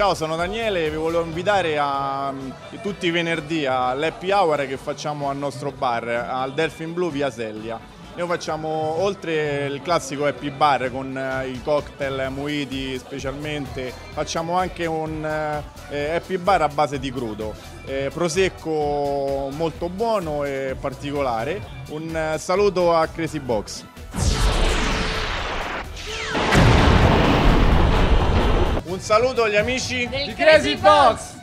ciao, sono Daniele e vi volevo invitare a, tutti i venerdì all'happy hour che facciamo al nostro bar, al Delphin Blue via Sellia. Noi facciamo oltre il classico happy bar con eh, i cocktail Muiti specialmente, facciamo anche un eh, happy bar a base di crudo, eh, prosecco molto buono e particolare. Un eh, saluto a Crazy Box. Saluto agli amici di Crazy Box!